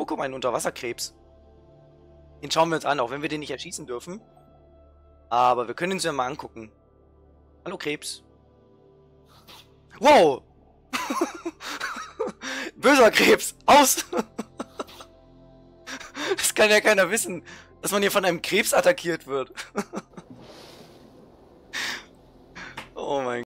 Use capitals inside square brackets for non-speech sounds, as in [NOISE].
Oh, guck mal, ein Unterwasserkrebs. Den schauen wir uns an, auch wenn wir den nicht erschießen dürfen. Aber wir können ihn uns ja mal angucken. Hallo, Krebs. Wow! [LAUGHS] Böser Krebs! Aus! [LAUGHS] das kann ja keiner wissen, dass man hier von einem Krebs attackiert wird. [LAUGHS] oh mein Gott.